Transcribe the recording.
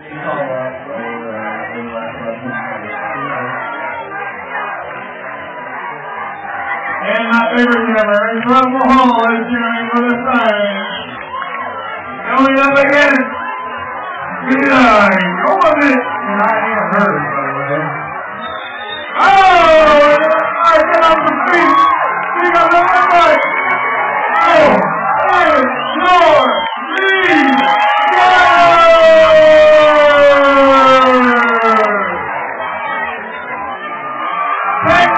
And my favorite drummer, Incredible Hall, is cheering for the stage. Going up against Eli. Go with it. And I am hurt,